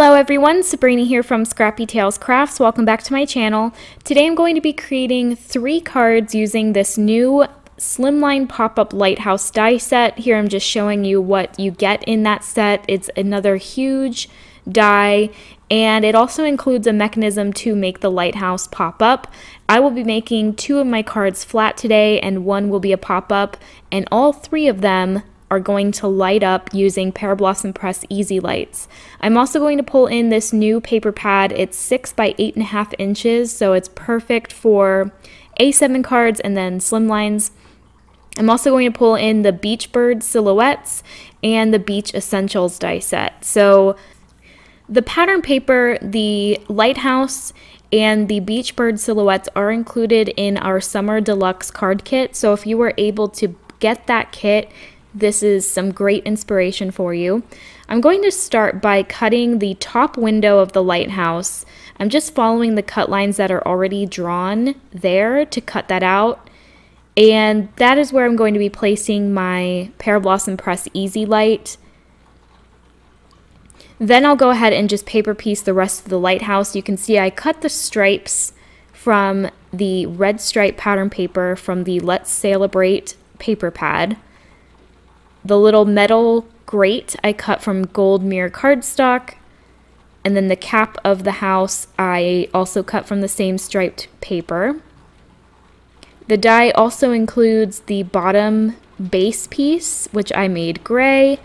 Hello everyone, Sabrina here from Scrappy Tails Crafts. Welcome back to my channel. Today I'm going to be creating three cards using this new Slimline Pop-Up Lighthouse die set. Here I'm just showing you what you get in that set. It's another huge die and it also includes a mechanism to make the lighthouse pop up. I will be making two of my cards flat today and one will be a pop-up and all three of them are going to light up using Pear Blossom Press EZ Lights. I'm also going to pull in this new paper pad. It's 6 by 8.5 inches, so it's perfect for A7 cards and then slimlines. I'm also going to pull in the Beach Bird Silhouettes and the Beach Essentials die set. So the pattern paper, the lighthouse, and the Beach Bird silhouettes are included in our Summer Deluxe card kit. So if you were able to get that kit, this is some great inspiration for you. I'm going to start by cutting the top window of the lighthouse. I'm just following the cut lines that are already drawn there to cut that out. And that is where I'm going to be placing my Pear Blossom Press EZ Light. Then I'll go ahead and just paper piece the rest of the lighthouse. You can see I cut the stripes from the red stripe pattern paper from the Let's Celebrate paper pad. The little metal grate I cut from gold mirror cardstock. And then the cap of the house I also cut from the same striped paper. The die also includes the bottom base piece, which I made gray.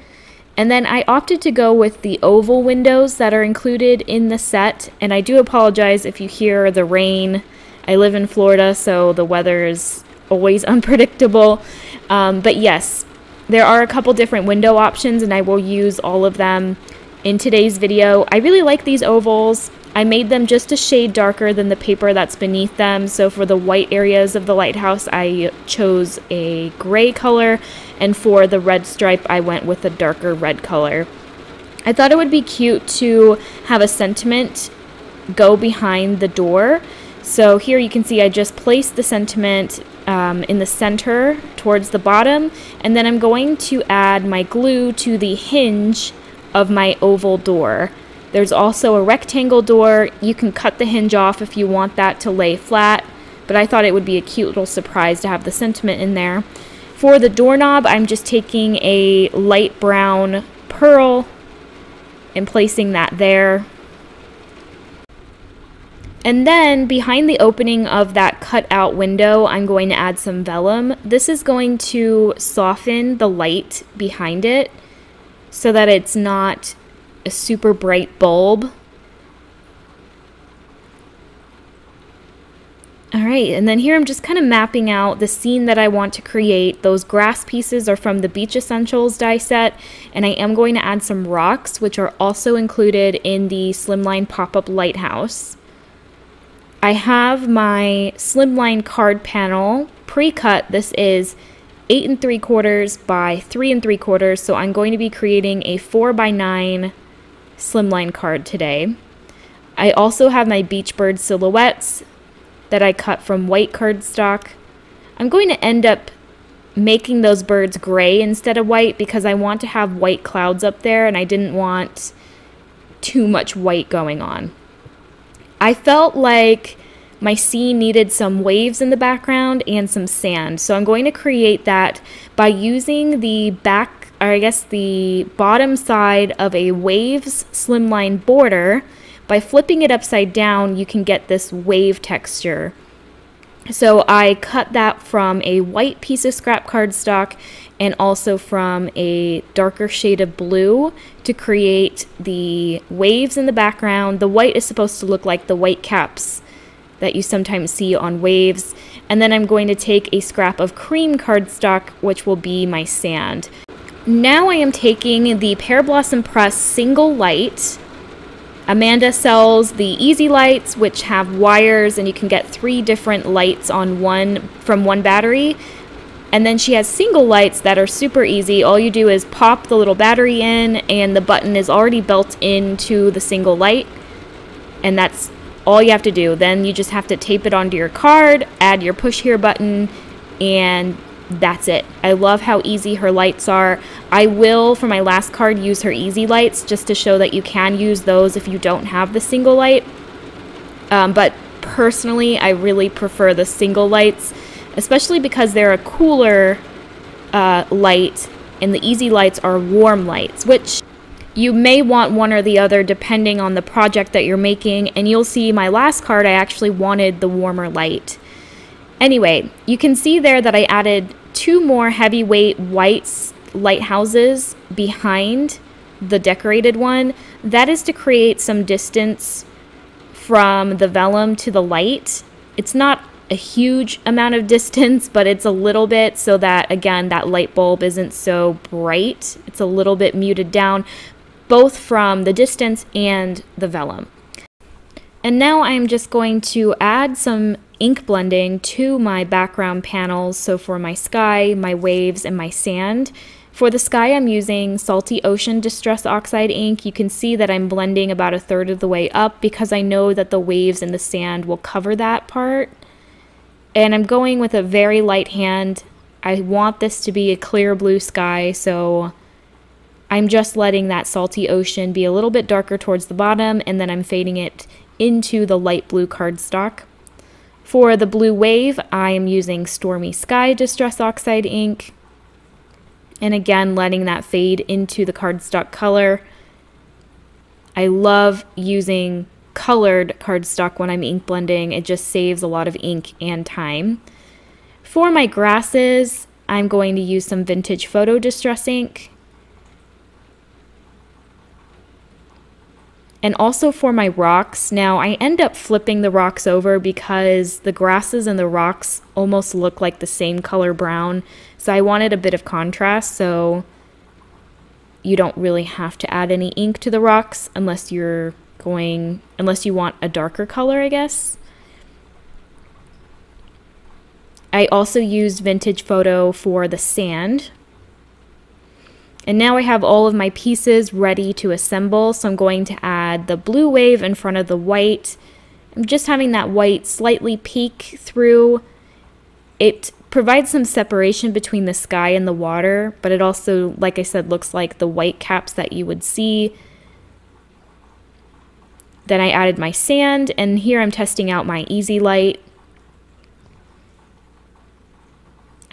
And then I opted to go with the oval windows that are included in the set. And I do apologize if you hear the rain. I live in Florida, so the weather is always unpredictable. Um, but yes, there are a couple different window options and I will use all of them in today's video. I really like these ovals. I made them just a shade darker than the paper that's beneath them. So for the white areas of the lighthouse, I chose a gray color. And for the red stripe, I went with a darker red color. I thought it would be cute to have a sentiment go behind the door. So here you can see I just placed the sentiment um, in the center towards the bottom and then I'm going to add my glue to the hinge of my oval door. There's also a rectangle door. You can cut the hinge off if you want that to lay flat, but I thought it would be a cute little surprise to have the sentiment in there. For the doorknob, I'm just taking a light brown pearl and placing that there. And then behind the opening of that cutout window, I'm going to add some vellum. This is going to soften the light behind it so that it's not a super bright bulb. Alright, and then here I'm just kind of mapping out the scene that I want to create. Those grass pieces are from the Beach Essentials die set, and I am going to add some rocks, which are also included in the Slimline Pop-Up Lighthouse. I have my slimline card panel pre-cut. This is eight and three quarters by three and three quarters. So I'm going to be creating a four by nine slimline card today. I also have my beach bird silhouettes that I cut from white cardstock. I'm going to end up making those birds gray instead of white because I want to have white clouds up there and I didn't want too much white going on. I felt like my scene needed some waves in the background and some sand. So I'm going to create that by using the back, or I guess the bottom side of a waves slimline border. By flipping it upside down, you can get this wave texture. So I cut that from a white piece of scrap cardstock and also from a darker shade of blue to create the waves in the background. The white is supposed to look like the white caps that you sometimes see on waves. And then I'm going to take a scrap of cream cardstock, which will be my sand. Now I am taking the Pear Blossom Press single light. Amanda sells the easy lights, which have wires, and you can get three different lights on one from one battery. And then she has single lights that are super easy. All you do is pop the little battery in and the button is already built into the single light. And that's all you have to do. Then you just have to tape it onto your card, add your push here button, and that's it. I love how easy her lights are. I will, for my last card, use her easy lights just to show that you can use those if you don't have the single light. Um, but personally, I really prefer the single lights, especially because they're a cooler uh, light and the easy lights are warm lights, which you may want one or the other depending on the project that you're making. And you'll see my last card, I actually wanted the warmer light. Anyway, you can see there that I added two more heavyweight white lighthouses behind the decorated one. That is to create some distance from the vellum to the light. It's not a huge amount of distance, but it's a little bit so that, again, that light bulb isn't so bright. It's a little bit muted down, both from the distance and the vellum. And now I'm just going to add some ink blending to my background panels. So for my sky, my waves, and my sand. For the sky, I'm using Salty Ocean Distress Oxide ink. You can see that I'm blending about a third of the way up because I know that the waves and the sand will cover that part. And I'm going with a very light hand. I want this to be a clear blue sky, so I'm just letting that salty ocean be a little bit darker towards the bottom, and then I'm fading it into the light blue cardstock. For the blue wave, I am using Stormy Sky Distress Oxide ink. And again, letting that fade into the cardstock color. I love using colored cardstock when I'm ink blending. It just saves a lot of ink and time. For my grasses, I'm going to use some Vintage Photo Distress ink. And also for my rocks, now I end up flipping the rocks over because the grasses and the rocks almost look like the same color brown. So I wanted a bit of contrast so you don't really have to add any ink to the rocks unless you're going, unless you want a darker color, I guess. I also used Vintage Photo for the sand, and now I have all of my pieces ready to assemble. So I'm going to add the blue wave in front of the white. I'm just having that white slightly peek through. It provides some separation between the sky and the water, but it also, like I said, looks like the white caps that you would see. Then I added my sand, and here I'm testing out my easy light.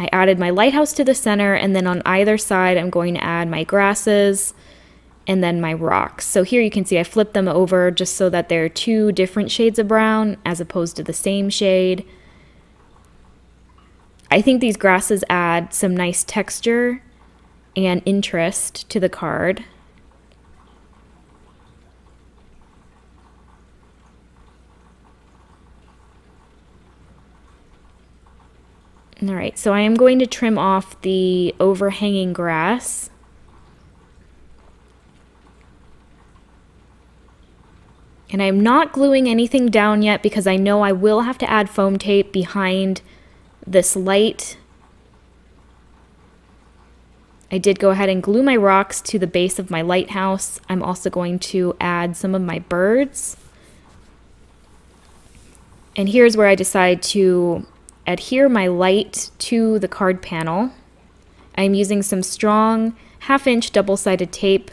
I added my lighthouse to the center and then on either side I'm going to add my grasses and then my rocks. So here you can see I flipped them over just so that they're two different shades of brown as opposed to the same shade. I think these grasses add some nice texture and interest to the card. All right, so I am going to trim off the overhanging grass. And I'm not gluing anything down yet because I know I will have to add foam tape behind this light. I did go ahead and glue my rocks to the base of my lighthouse. I'm also going to add some of my birds. And here's where I decide to adhere my light to the card panel. I'm using some strong half inch double sided tape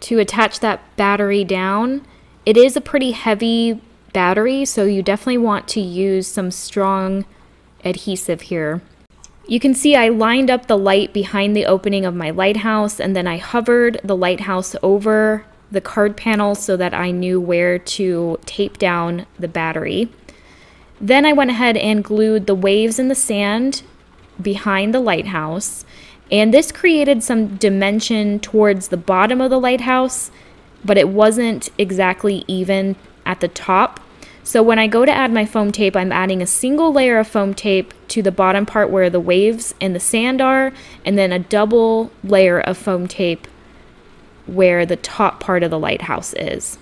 to attach that battery down. It is a pretty heavy battery, so you definitely want to use some strong adhesive here. You can see I lined up the light behind the opening of my lighthouse and then I hovered the lighthouse over the card panel so that I knew where to tape down the battery. Then I went ahead and glued the waves in the sand behind the lighthouse. And this created some dimension towards the bottom of the lighthouse, but it wasn't exactly even at the top. So when I go to add my foam tape, I'm adding a single layer of foam tape to the bottom part where the waves and the sand are, and then a double layer of foam tape where the top part of the lighthouse is.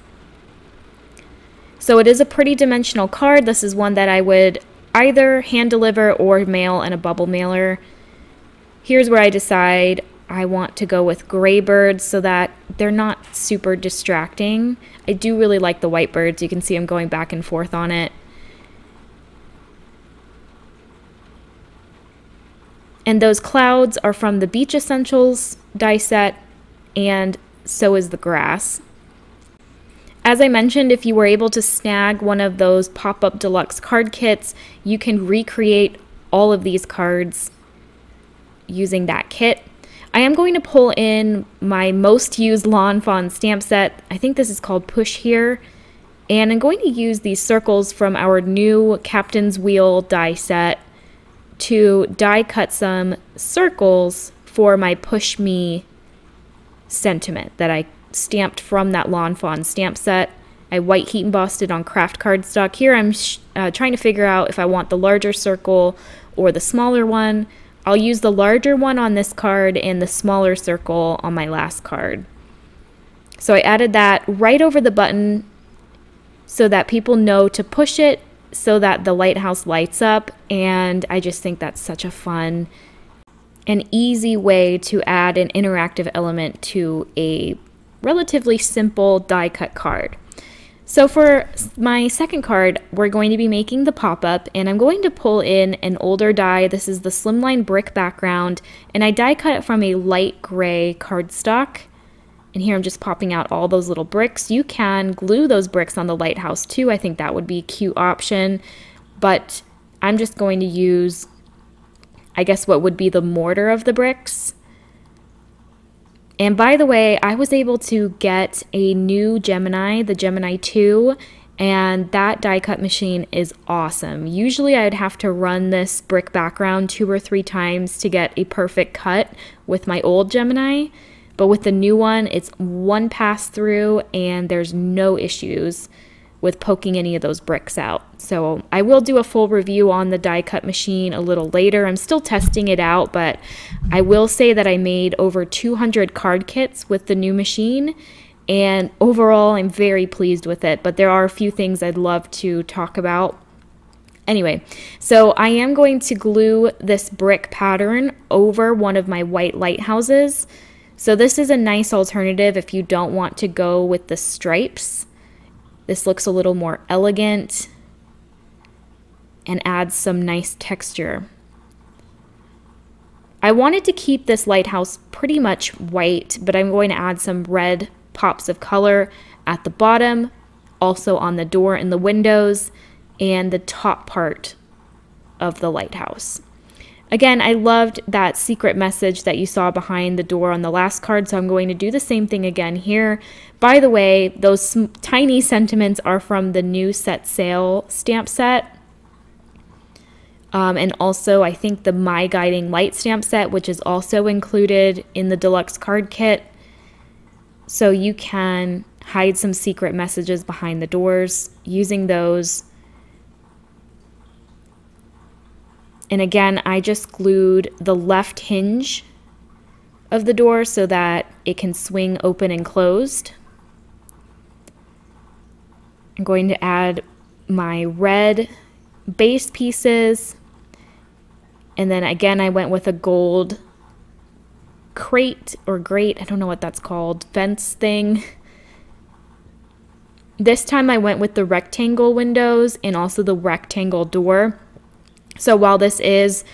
So it is a pretty dimensional card. This is one that I would either hand deliver or mail in a bubble mailer. Here's where I decide I want to go with gray birds so that they're not super distracting. I do really like the white birds. You can see I'm going back and forth on it. And those clouds are from the Beach Essentials die set, and so is the grass. As I mentioned, if you were able to snag one of those pop-up deluxe card kits, you can recreate all of these cards using that kit. I am going to pull in my most used Lawn Fawn stamp set. I think this is called Push Here. And I'm going to use these circles from our new Captain's Wheel die set to die cut some circles for my Push Me sentiment that I stamped from that Lawn Fawn stamp set. I white heat embossed it on kraft cardstock. Here I'm uh, trying to figure out if I want the larger circle or the smaller one. I'll use the larger one on this card and the smaller circle on my last card. So I added that right over the button so that people know to push it so that the lighthouse lights up. And I just think that's such a fun and easy way to add an interactive element to a relatively simple die cut card. So for my second card, we're going to be making the pop-up and I'm going to pull in an older die. This is the Slimline Brick background and I die cut it from a light gray cardstock. And here I'm just popping out all those little bricks. You can glue those bricks on the lighthouse too. I think that would be a cute option. But I'm just going to use, I guess what would be the mortar of the bricks. And by the way, I was able to get a new Gemini, the Gemini 2, and that die cut machine is awesome. Usually I'd have to run this brick background two or three times to get a perfect cut with my old Gemini, but with the new one, it's one pass through and there's no issues with poking any of those bricks out. So I will do a full review on the die cut machine a little later. I'm still testing it out, but I will say that I made over 200 card kits with the new machine. And overall, I'm very pleased with it, but there are a few things I'd love to talk about. Anyway, so I am going to glue this brick pattern over one of my white lighthouses. So this is a nice alternative if you don't want to go with the stripes. This looks a little more elegant and adds some nice texture. I wanted to keep this lighthouse pretty much white, but I'm going to add some red pops of color at the bottom, also on the door and the windows, and the top part of the lighthouse. Again, I loved that secret message that you saw behind the door on the last card, so I'm going to do the same thing again here. By the way, those tiny sentiments are from the new set sail stamp set. Um, and also, I think the My Guiding Light stamp set, which is also included in the deluxe card kit. So you can hide some secret messages behind the doors using those And again, I just glued the left hinge of the door so that it can swing open and closed. I'm going to add my red base pieces. And then again, I went with a gold crate or grate, I don't know what that's called, fence thing. This time I went with the rectangle windows and also the rectangle door. So while this is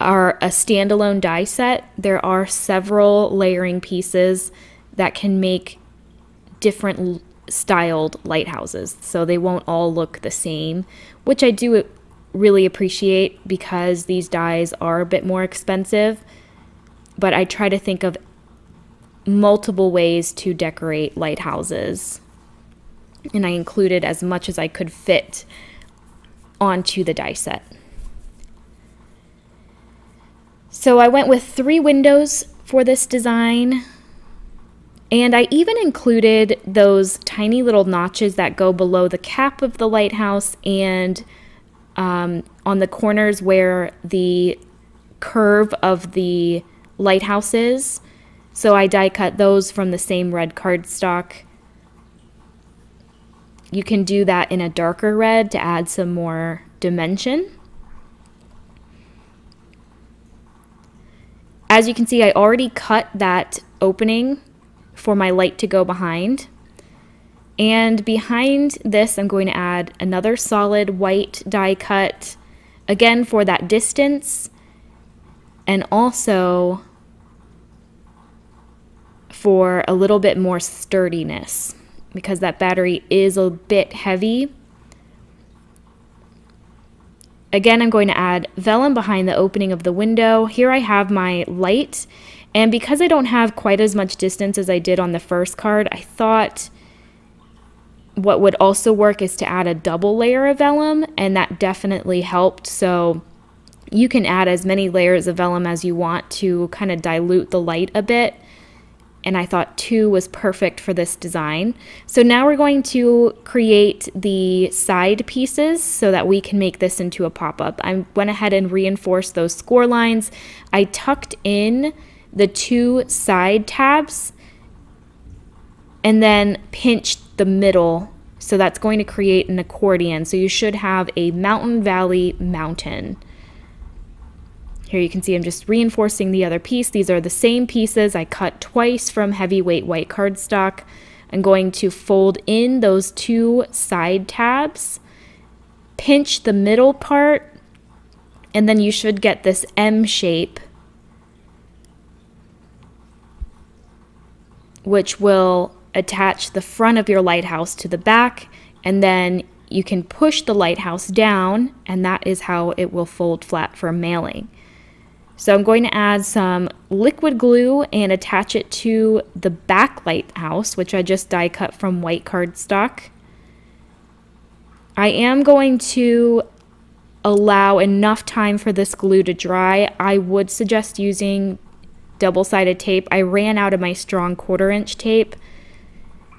our a standalone die set, there are several layering pieces that can make different styled lighthouses. So they won't all look the same, which I do really appreciate because these dies are a bit more expensive. But I try to think of multiple ways to decorate lighthouses. And I included as much as I could fit onto the die set. So I went with three windows for this design. And I even included those tiny little notches that go below the cap of the lighthouse and um, on the corners where the curve of the lighthouse is. So I die cut those from the same red cardstock. You can do that in a darker red to add some more dimension. As you can see, I already cut that opening for my light to go behind. And behind this, I'm going to add another solid white die cut, again for that distance. and also for a little bit more sturdiness because that battery is a bit heavy. Again, I'm going to add vellum behind the opening of the window. Here I have my light, and because I don't have quite as much distance as I did on the first card, I thought what would also work is to add a double layer of vellum, and that definitely helped. So you can add as many layers of vellum as you want to kind of dilute the light a bit. And I thought two was perfect for this design. So now we're going to create the side pieces so that we can make this into a pop-up. I went ahead and reinforced those score lines. I tucked in the two side tabs and then pinched the middle. So that's going to create an accordion. So you should have a mountain valley mountain. Here you can see I'm just reinforcing the other piece. These are the same pieces I cut twice from heavyweight white cardstock. I'm going to fold in those two side tabs, pinch the middle part, and then you should get this M shape, which will attach the front of your lighthouse to the back, and then you can push the lighthouse down, and that is how it will fold flat for mailing. So I'm going to add some liquid glue and attach it to the back lighthouse, which I just die cut from white cardstock. I am going to allow enough time for this glue to dry. I would suggest using double-sided tape. I ran out of my strong quarter inch tape.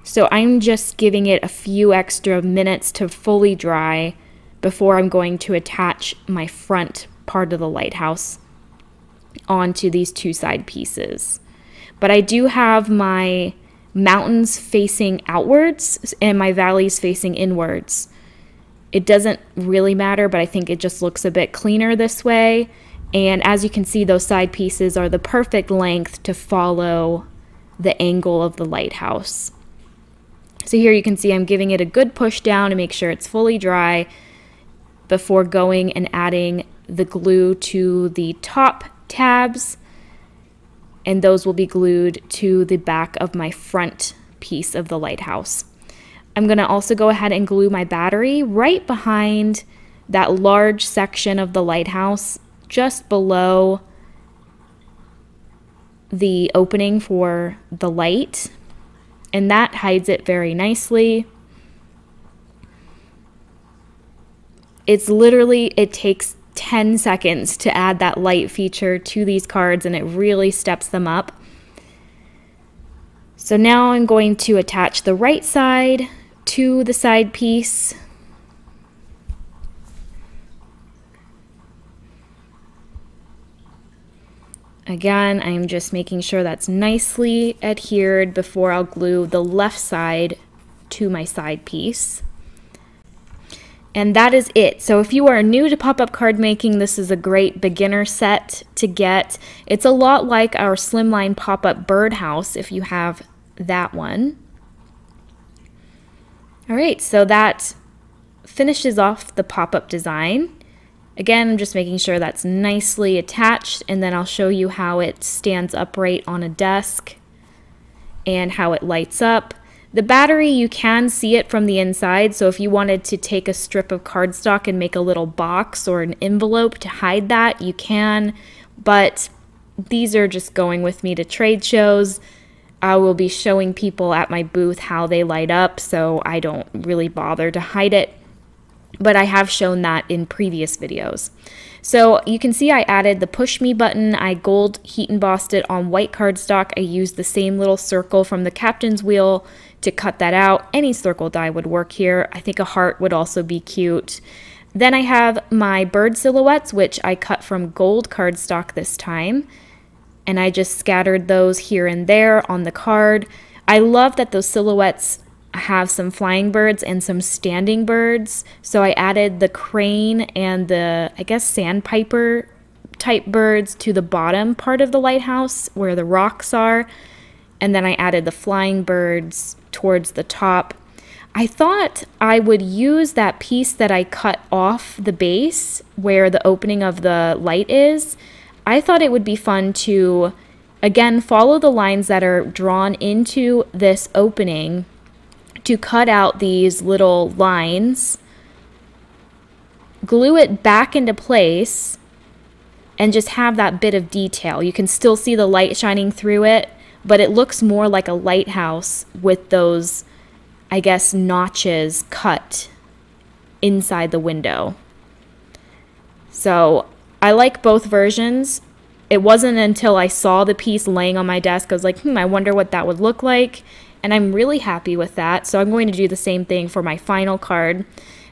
So I'm just giving it a few extra minutes to fully dry before I'm going to attach my front part of the lighthouse onto these two side pieces. But I do have my mountains facing outwards and my valleys facing inwards. It doesn't really matter, but I think it just looks a bit cleaner this way. And as you can see, those side pieces are the perfect length to follow the angle of the lighthouse. So here you can see I'm giving it a good push down to make sure it's fully dry before going and adding the glue to the top tabs and those will be glued to the back of my front piece of the lighthouse. I'm going to also go ahead and glue my battery right behind that large section of the lighthouse just below the opening for the light and that hides it very nicely. It's literally, it takes 10 seconds to add that light feature to these cards and it really steps them up. So now I'm going to attach the right side to the side piece. Again, I'm just making sure that's nicely adhered before I'll glue the left side to my side piece. And that is it. So if you are new to pop-up card making, this is a great beginner set to get. It's a lot like our slimline pop-up birdhouse if you have that one. All right, so that finishes off the pop-up design. Again, I'm just making sure that's nicely attached and then I'll show you how it stands upright on a desk and how it lights up. The battery, you can see it from the inside, so if you wanted to take a strip of cardstock and make a little box or an envelope to hide that, you can, but these are just going with me to trade shows. I will be showing people at my booth how they light up, so I don't really bother to hide it, but I have shown that in previous videos. So you can see I added the push me button. I gold heat embossed it on white cardstock. I used the same little circle from the captain's wheel to cut that out. Any circle die would work here. I think a heart would also be cute. Then I have my bird silhouettes, which I cut from gold cardstock this time. And I just scattered those here and there on the card. I love that those silhouettes have some flying birds and some standing birds. So I added the crane and the, I guess, sandpiper type birds to the bottom part of the lighthouse where the rocks are. And then I added the flying birds towards the top. I thought I would use that piece that I cut off the base where the opening of the light is. I thought it would be fun to, again, follow the lines that are drawn into this opening to cut out these little lines, glue it back into place, and just have that bit of detail. You can still see the light shining through it, but it looks more like a lighthouse with those, I guess, notches cut inside the window. So I like both versions. It wasn't until I saw the piece laying on my desk, I was like, hmm, I wonder what that would look like. And I'm really happy with that. So I'm going to do the same thing for my final card.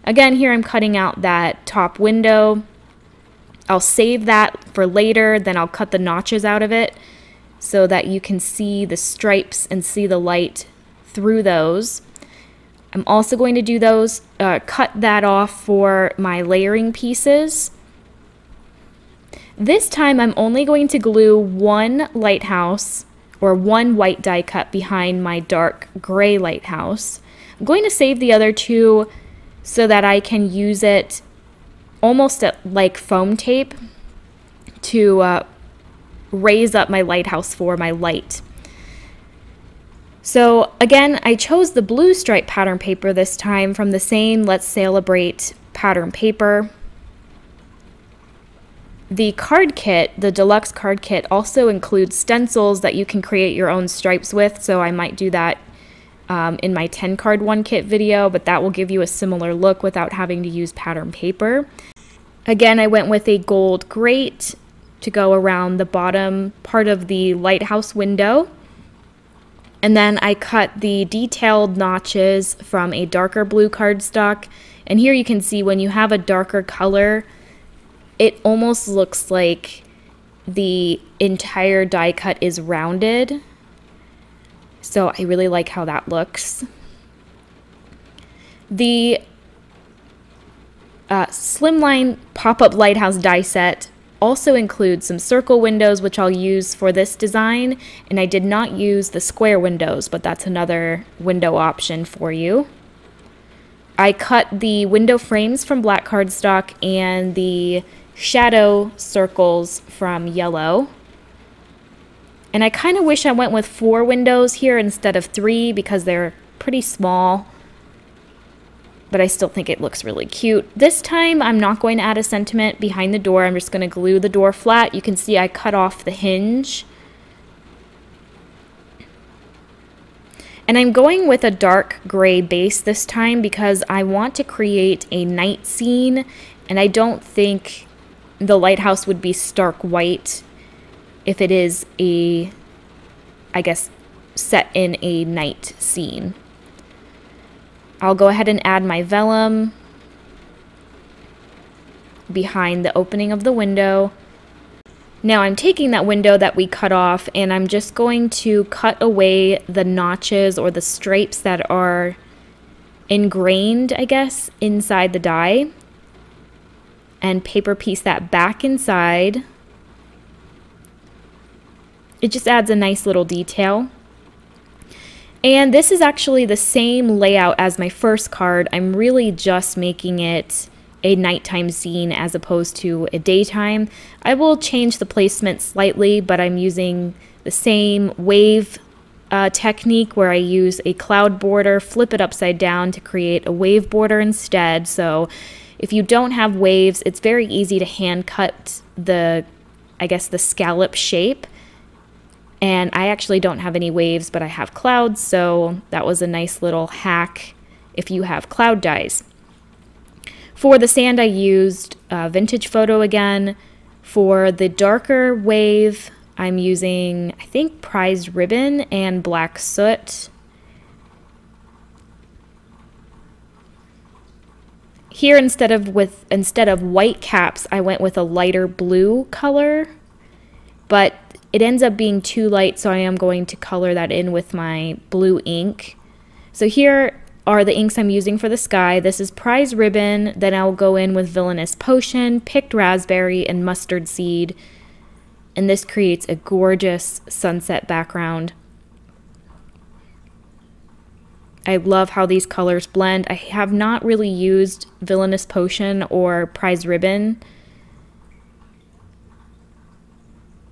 Again, here I'm cutting out that top window. I'll save that for later, then I'll cut the notches out of it so that you can see the stripes and see the light through those. I'm also going to do those, uh, cut that off for my layering pieces. This time I'm only going to glue one lighthouse or one white die cut behind my dark gray lighthouse. I'm going to save the other two so that I can use it almost like foam tape to uh, raise up my lighthouse for my light. So again, I chose the blue stripe pattern paper this time from the same Let's Celebrate pattern paper. The card kit, the deluxe card kit, also includes stencils that you can create your own stripes with, so I might do that um, in my 10 card one kit video, but that will give you a similar look without having to use pattern paper. Again, I went with a gold grate to go around the bottom part of the lighthouse window. And then I cut the detailed notches from a darker blue cardstock. And here you can see when you have a darker color, it almost looks like the entire die cut is rounded. So I really like how that looks. The uh, Slimline pop-up lighthouse die set also includes some circle windows, which I'll use for this design, and I did not use the square windows, but that's another window option for you. I cut the window frames from black cardstock and the shadow circles from yellow. And I kind of wish I went with four windows here instead of three because they're pretty small but I still think it looks really cute. This time I'm not going to add a sentiment behind the door. I'm just going to glue the door flat. You can see I cut off the hinge. And I'm going with a dark gray base this time because I want to create a night scene and I don't think the lighthouse would be stark white if it is a, I guess, set in a night scene. I'll go ahead and add my vellum behind the opening of the window. Now I'm taking that window that we cut off and I'm just going to cut away the notches or the stripes that are ingrained, I guess, inside the die and paper piece that back inside. It just adds a nice little detail. And this is actually the same layout as my first card. I'm really just making it a nighttime scene as opposed to a daytime. I will change the placement slightly, but I'm using the same wave uh, technique where I use a cloud border, flip it upside down to create a wave border instead. So if you don't have waves, it's very easy to hand cut the, I guess, the scallop shape. And I actually don't have any waves, but I have clouds, so that was a nice little hack if you have cloud dies. For the sand, I used uh, Vintage Photo again. For the darker wave, I'm using, I think, Prized Ribbon and Black Soot. Here, instead of with instead of white caps, I went with a lighter blue color. But it ends up being too light, so I am going to color that in with my blue ink. So here are the inks I'm using for the sky. This is Prize Ribbon, then I'll go in with Villainous Potion, Picked Raspberry, and Mustard Seed. And this creates a gorgeous sunset background. I love how these colors blend. I have not really used Villainous Potion or Prize Ribbon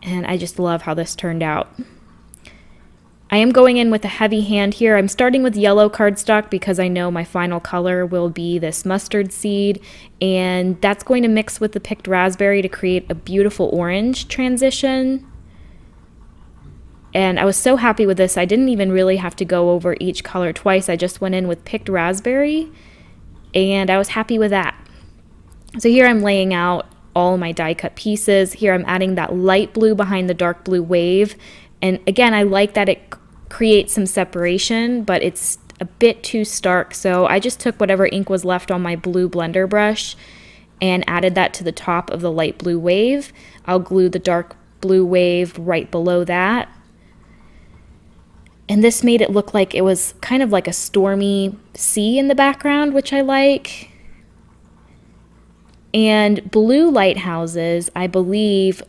And I just love how this turned out. I am going in with a heavy hand here. I'm starting with yellow cardstock because I know my final color will be this mustard seed and that's going to mix with the picked raspberry to create a beautiful orange transition. And I was so happy with this, I didn't even really have to go over each color twice. I just went in with picked raspberry and I was happy with that. So here I'm laying out all my die cut pieces. Here I'm adding that light blue behind the dark blue wave. And again, I like that it creates some separation, but it's a bit too stark. So I just took whatever ink was left on my blue blender brush and added that to the top of the light blue wave. I'll glue the dark blue wave right below that. And this made it look like it was kind of like a stormy sea in the background, which I like. And blue lighthouses, I believe,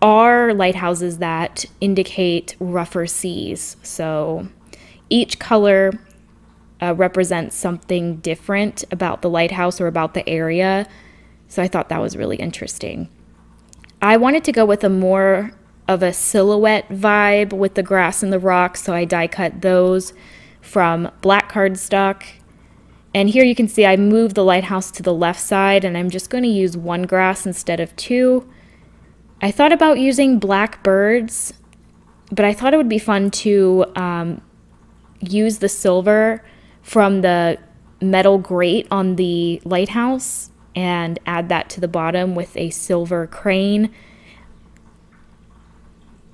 are lighthouses that indicate rougher seas. So each color uh, represents something different about the lighthouse or about the area. So I thought that was really interesting. I wanted to go with a more of a silhouette vibe with the grass and the rocks, so I die cut those from black cardstock. And here you can see I moved the lighthouse to the left side and I'm just going to use one grass instead of two. I thought about using black birds, but I thought it would be fun to um, use the silver from the metal grate on the lighthouse and add that to the bottom with a silver crane.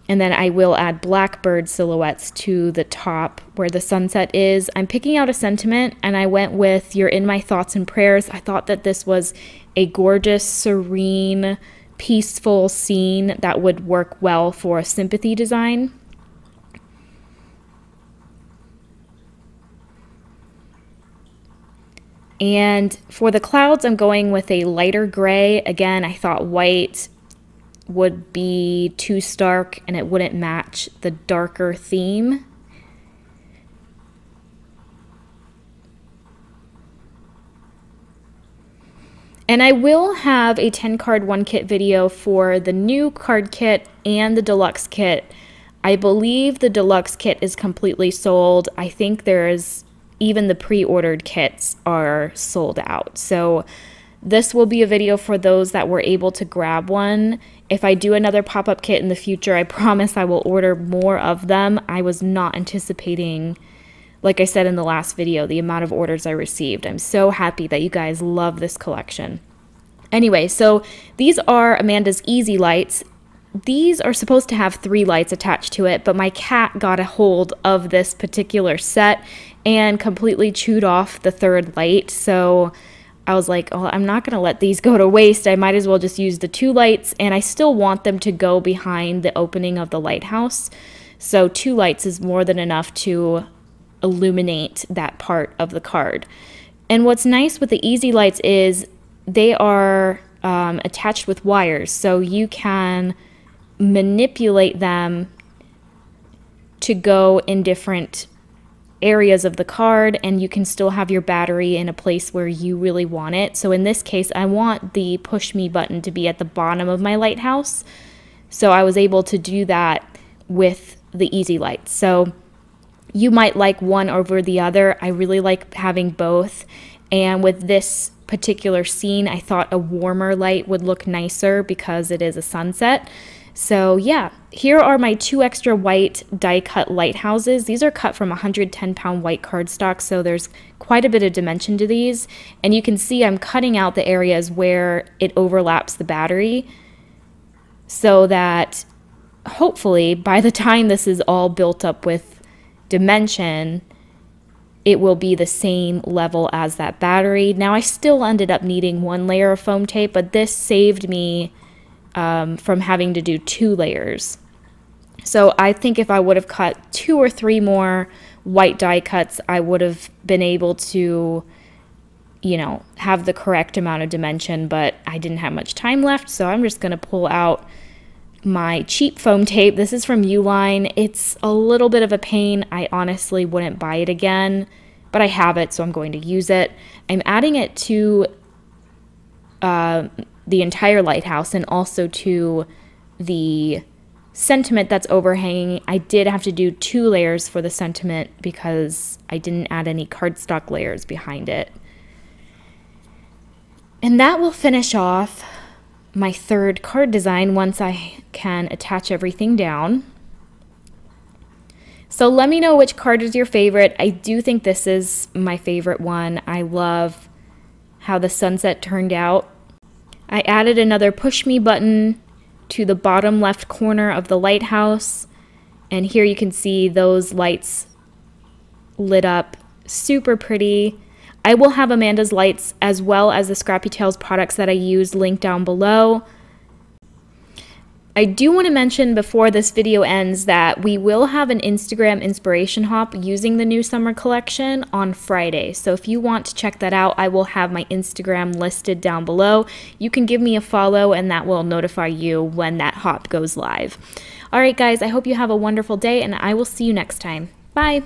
And then I will add blackbird silhouettes to the top where the sunset is. I'm picking out a sentiment and I went with You're in my thoughts and prayers. I thought that this was a gorgeous, serene, peaceful scene that would work well for a sympathy design. And for the clouds, I'm going with a lighter gray. Again, I thought white would be too stark and it wouldn't match the darker theme. And I will have a 10 card one kit video for the new card kit and the deluxe kit. I believe the deluxe kit is completely sold. I think there's even the pre-ordered kits are sold out. So this will be a video for those that were able to grab one. If I do another pop-up kit in the future, I promise I will order more of them. I was not anticipating like I said in the last video, the amount of orders I received. I'm so happy that you guys love this collection. Anyway, so these are Amanda's EZ Lights. These are supposed to have three lights attached to it, but my cat got a hold of this particular set and completely chewed off the third light. So I was like, oh, I'm not going to let these go to waste. I might as well just use the two lights, and I still want them to go behind the opening of the lighthouse. So two lights is more than enough to illuminate that part of the card. And what's nice with the easy lights is they are um, attached with wires, so you can manipulate them to go in different areas of the card and you can still have your battery in a place where you really want it. So in this case, I want the push me button to be at the bottom of my lighthouse. So I was able to do that with the easy lights. So you might like one over the other. I really like having both. And with this particular scene, I thought a warmer light would look nicer because it is a sunset. So yeah, here are my two extra white die cut lighthouses. These are cut from 110 pound white cardstock, so there's quite a bit of dimension to these. And you can see I'm cutting out the areas where it overlaps the battery so that hopefully by the time this is all built up with dimension, it will be the same level as that battery. Now I still ended up needing one layer of foam tape, but this saved me um, from having to do two layers. So I think if I would have cut two or three more white die cuts, I would have been able to, you know, have the correct amount of dimension, but I didn't have much time left, so I'm just going to pull out my cheap foam tape. This is from Uline. It's a little bit of a pain. I honestly wouldn't buy it again, but I have it, so I'm going to use it. I'm adding it to uh, the entire lighthouse and also to the sentiment that's overhanging. I did have to do two layers for the sentiment because I didn't add any cardstock layers behind it. And that will finish off my third card design once I can attach everything down. So let me know which card is your favorite. I do think this is my favorite one. I love how the sunset turned out. I added another push me button to the bottom left corner of the lighthouse. And here you can see those lights lit up super pretty. I will have Amanda's lights as well as the Scrappy Tails products that I use linked down below. I do want to mention before this video ends that we will have an Instagram inspiration hop using the new summer collection on Friday. So if you want to check that out, I will have my Instagram listed down below. You can give me a follow and that will notify you when that hop goes live. All right, guys, I hope you have a wonderful day and I will see you next time. Bye.